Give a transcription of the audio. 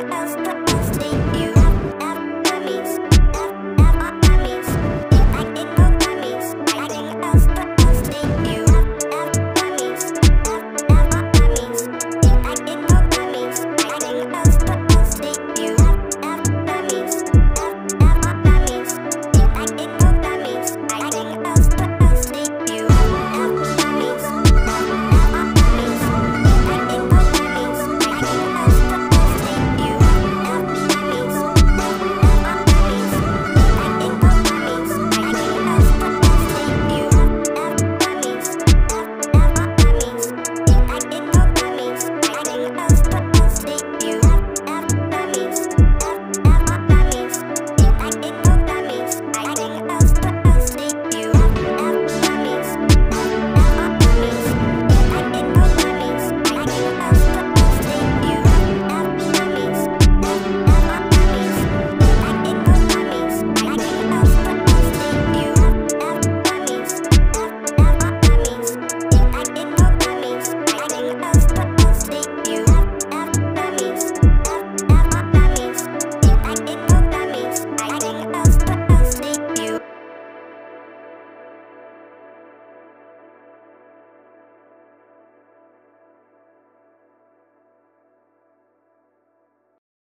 else.